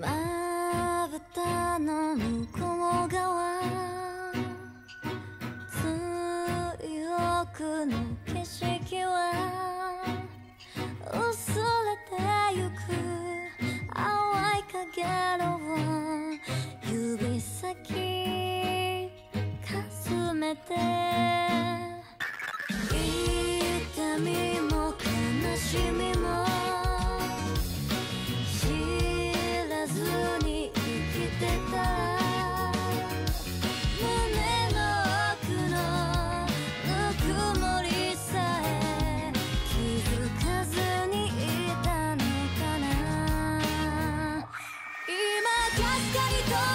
まぶたの向こう側。強くの景色は薄れてゆく淡い影の指先かすめて Cascarito